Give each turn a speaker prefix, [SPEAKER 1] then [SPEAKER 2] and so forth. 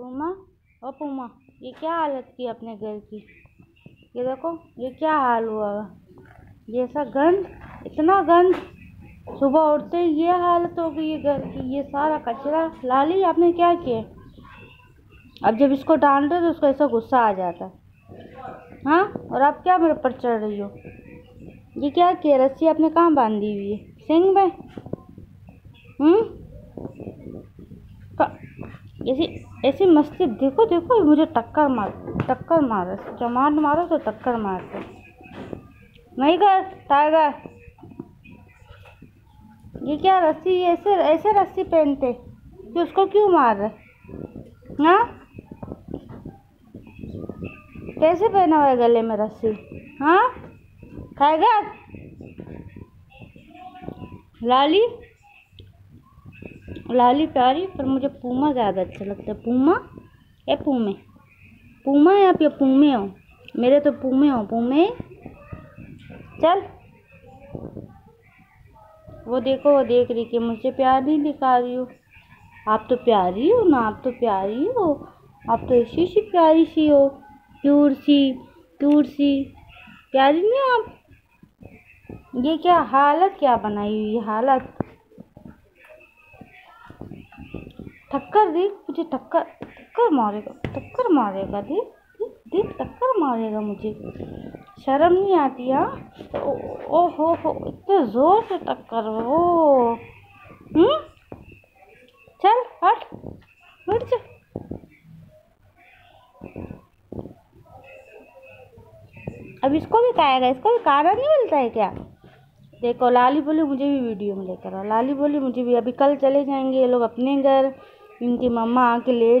[SPEAKER 1] पुमा ओ पुमा, ये क्या हालत की अपने घर की? ये देखो, ये क्या हाल हुआ? ऐसा गंद इतना गंद सुबह उठते ही ये हालत हो गई है घर की। ये सारा कचरा, लाली, आपने क्या किया? अब जब इसको डांटो तो उसको ऐसा गुस्सा आ जाता है। हाँ? और आप क्या मेरे ऊपर चढ़ रही हो? ये क्या किया? रस्सी आपने कहाँ बांधी हुई है? सिंग में? हम्म? ऐसी ऐसी मस्ती देखो देखो, मुझे टक्कर मार टक्कर मार चमाट मारो तो टक्कर मारते नहीं कर टाइगर। ये क्या रस्सी, ऐसे ऐसे रस्सी पहनते कि उसको क्यों मार रहे हाँ? कैसे पहना हुआ है गले में रस्सी? हाँ? टाइगर? लाली? लाली प्यारी, पर मुझे पूमा ज़्यादा अच्छा लगता है। पूमा? ए, पूमे। पूमा या फिर पूमे हो? मेरे तो पूमे हो, पूमे। चल। वो देखो, वो देख रही कि मुझे प्यार नहीं दिखा रही हो। आप तो प्यारी हो ना, आप तो प्यारी हो। आप तो ऐसी सी प्यारी सी हो। क्यूर सी क्यूर सी। प्यारी नहीं हो आप? ये क्या, हालत क्या बनाई हुई हालत? टक्कर देख मुझे टक्कर टक्कर मारेगा टक्कर मारेगा देख देख टक्कर मारेगा मुझे। शर्म नहीं आती हाँ? ओ, ओ हो हो इतने ज़ोर से टक्कर ओ हम्म? चल हट हट जा। अब इसको भी खाएगा इसको भी खाना नहीं मिलता है क्या? देखो लाली बोली मुझे भी वीडियो में लेकर आओ। लाली बोली मुझे भी अभी कल चले जाएँगे ये लोग अपने घर। इनकी मम्मा आके ले जाए